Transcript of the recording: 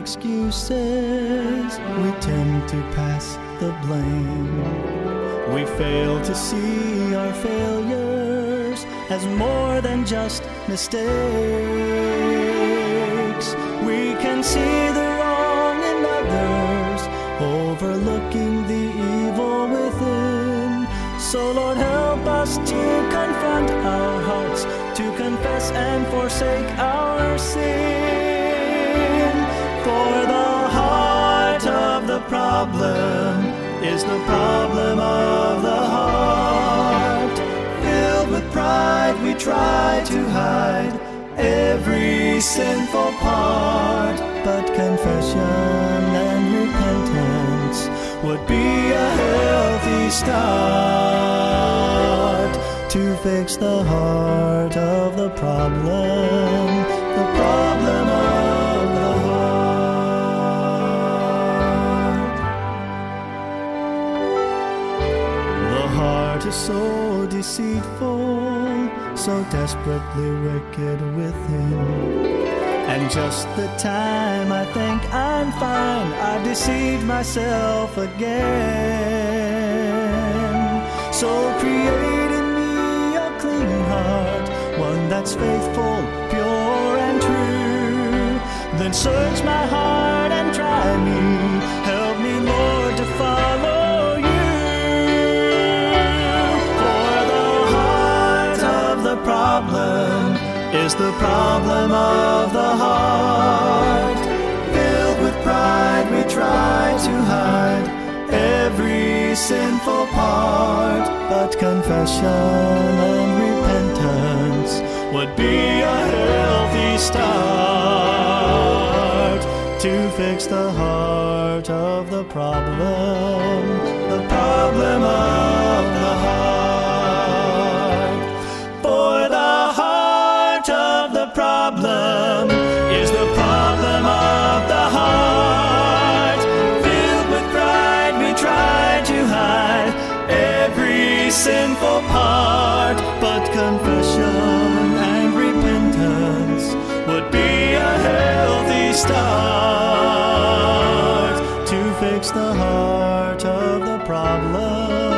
excuses, we tend to pass the blame. We fail to see our failures as more than just mistakes. We can see the wrong in others, overlooking the evil within. So, Lord, help us to confront our hearts, to confess and forsake our sin. For the heart of the problem is the problem of the heart. Filled with pride, we try to hide every sinful part. But confession and repentance would be a healthy start to fix the heart of the problem. The problem so deceitful, so desperately wicked within. And just the time I think I'm fine, I deceived myself again. So create in me a clean heart, one that's faithful, pure and true. Then search my heart and try me. Help problem is the problem of the heart. Filled with pride, we try to hide every sinful part. But confession and repentance would be a healthy start to fix the heart of the problem, the problem every sinful part. But confession and repentance would be a healthy start to fix the heart of the problem.